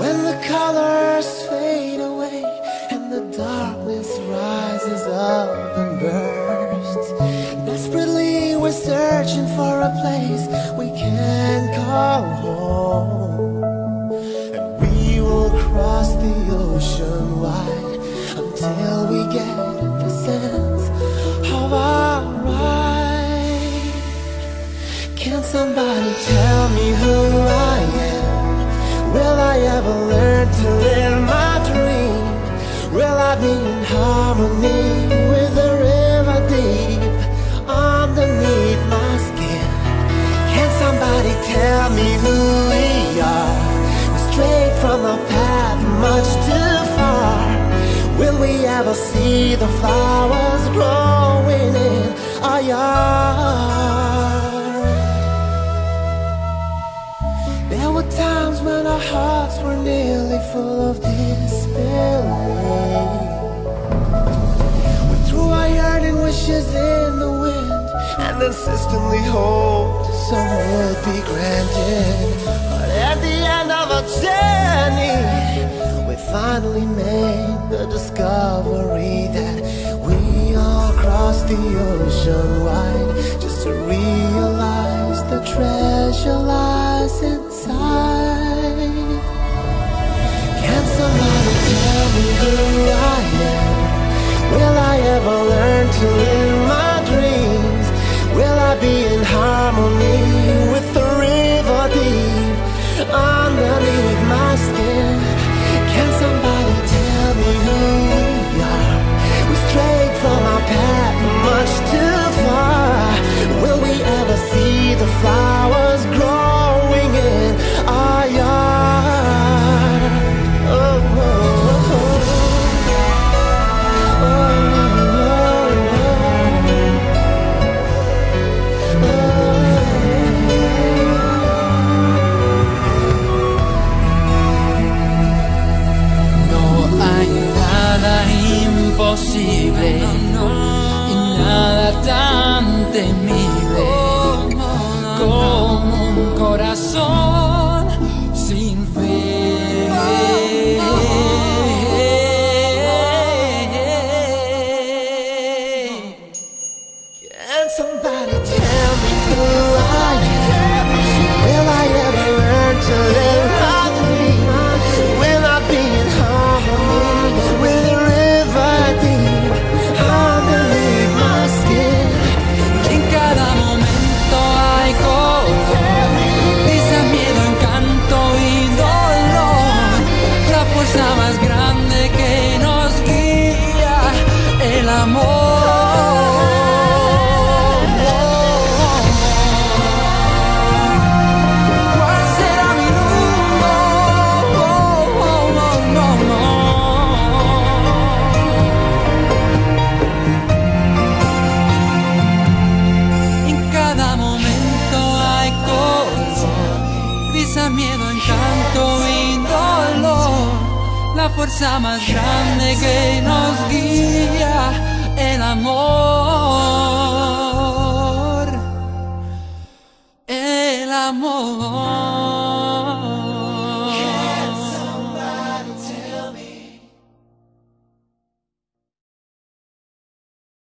When the colors fade away and the darkness rises up and bursts, desperately we're searching for a place we can call home. And we will cross the ocean wide until we get the sense of our ride. Can somebody tell me who? I ever learn to live my dream? Will I be in harmony with the river deep underneath my skin? Can somebody tell me who we are? Straight from the path, much too far. Will we ever see the flowers growing in our yard? When our hearts were nearly full of despair. We threw our yearning wishes in the wind and insistently hoped some would be granted. But at the end of our journey, we finally made the discovery that we all crossed the ocean wide just to realize the treasure lies inside. Risa, miedo, encanto y dolor. La fuerza más grande que nos guía,